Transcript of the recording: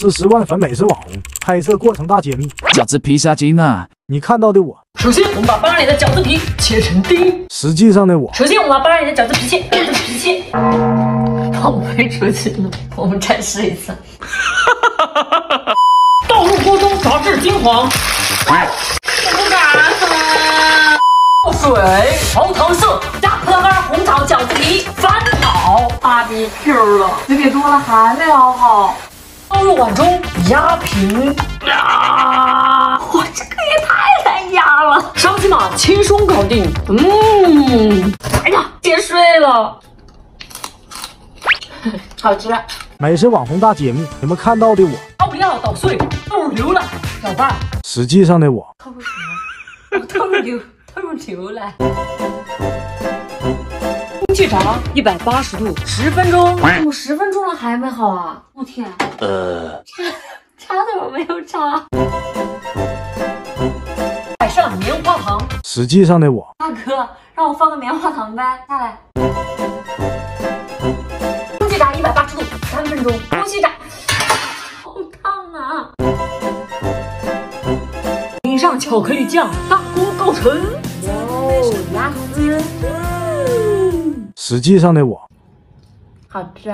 四十万粉美食网红拍摄过程大揭秘，饺子披萨机呢？你看到的我，首先，我们把巴里的饺子皮切成丁。实际上的我，首先，我们把巴里的饺子皮切，饺子皮切。放飞出去了，我们再试一次。倒入锅中，炸至金黄。不敢啊！倒水，熬糖色，加葡萄干，红枣饺子皮，翻炒。芭比 Q 了，水给多了还没熬好。倒入碗中，压平。啊！哇，这个也太难压了。沙琪玛轻松搞定。嗯，哎呀，跌碎了。好吃。美食网红大揭秘，你们看到的我，倒料捣碎，倒入牛奶，搅拌。实际上的我，倒入什么？倒入牛，倒入牛奶。空气炸一百八十度十分钟，怎么十分钟了还没好啊？我天！呃，插插怎么没有插？摆上棉花糖。实际上的我，大哥，让我放个棉花糖呗，下来。空气炸一百八十度三分钟，空气炸，好烫啊！淋上巧克力酱，大功告成。哟，雅思。实际上的我，好吃。